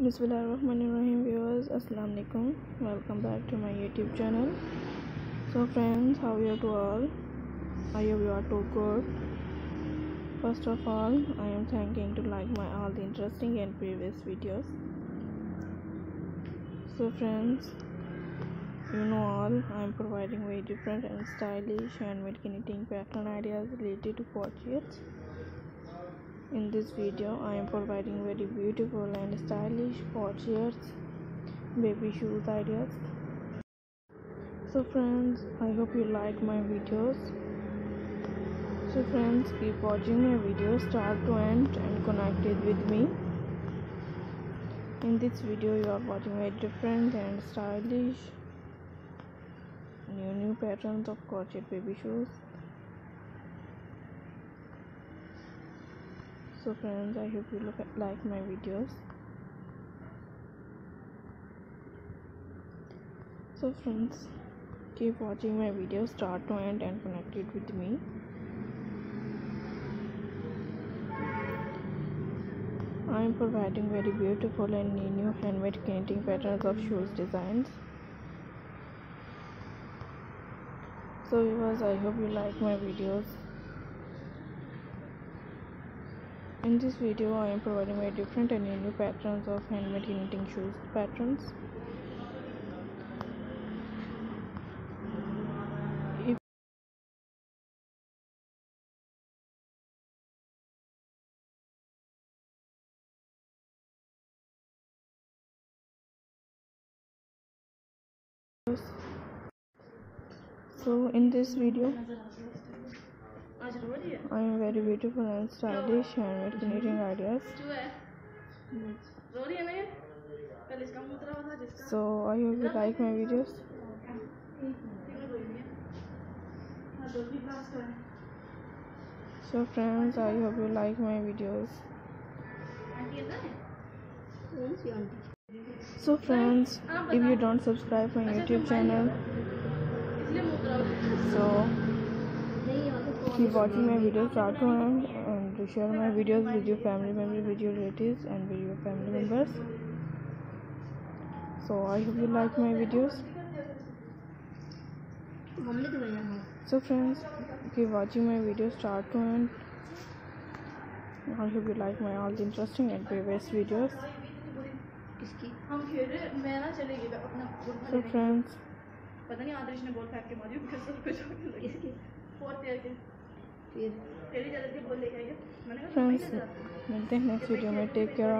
Bismillahirrahmanirrahim viewers. Assalamu alaikum. Welcome back to my youtube channel. So friends how are you to all? I hope you are too good. First of all i am thanking to like my all the interesting and previous videos. So friends you know all i am providing very different and stylish and handmade knitting pattern ideas related to crochets in this video i am providing very beautiful and stylish crochets baby shoes ideas. So friends i hope you like my videos. So friends keep watching my videos start to end and connected with me. In this video you are watching very different and stylish. New new patterns of crochet baby shoes so friends i hope you look at, like my videos so friends keep watching my videos start to end and connected with me I am providing very beautiful and new handmade knitting patterns of shoes designs. So viewers, I hope you like my videos. In this video, I am providing very different and new patterns of handmade knitting shoes patterns. So in this video I am very beautiful and stylish and with knitting ideas. So I hope you like my videos. So friends, I hope you like my videos. So friends, if you don't subscribe my YouTube channel, so keep watching my videos start to end and to share my videos with your family members with your relatives and with your family members so i hope you like my videos so friends keep watching my videos start to end i hope you like my all the interesting and previous videos so friends पता नहीं आदर्श ने बोल फेंक के मारी फिर सब कुछ होने लगी फोर्थ ईयर के फिर चली जाती थी बोल लेके आइए मैंने फ्रेंड्स मिलते हैं नेक्स्ट वीडियो में। Take care